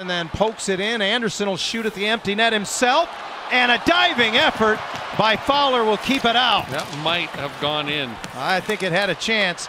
and then pokes it in. Andersen will shoot at the empty net himself, and a diving effort by Fowler will keep it out. That might have gone in. I think it had a chance.